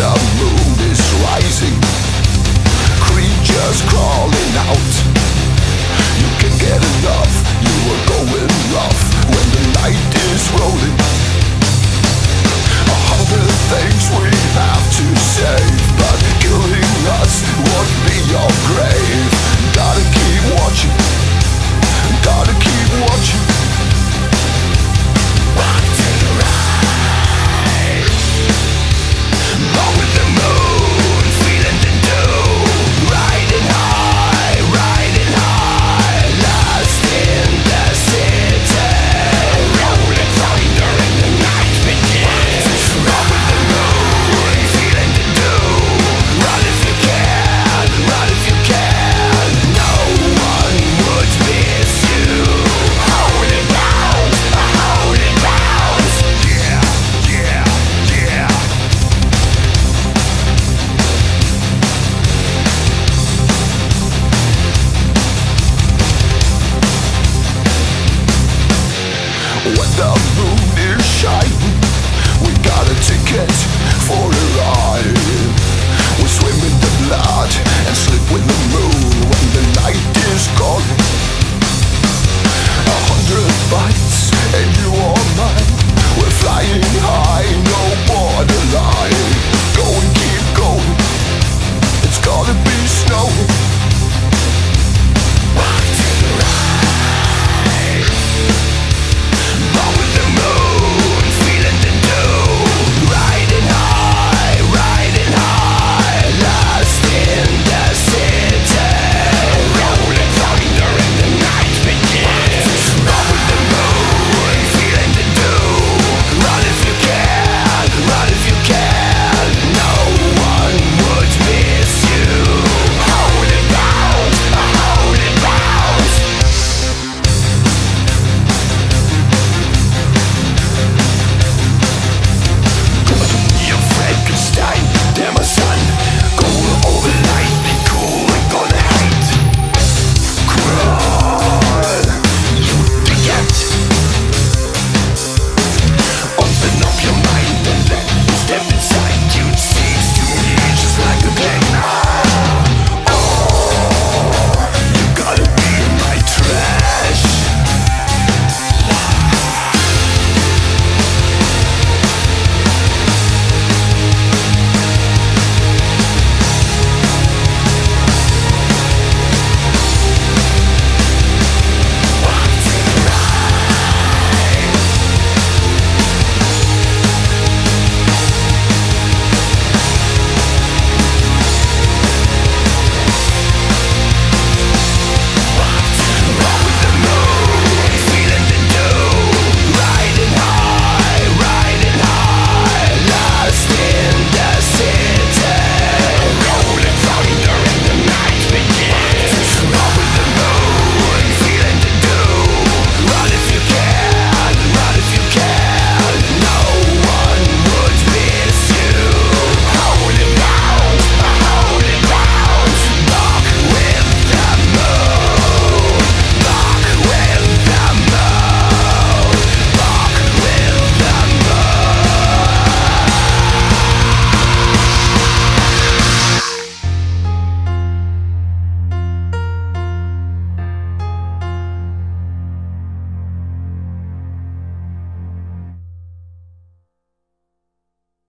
The moon is rising. Creatures crawling out.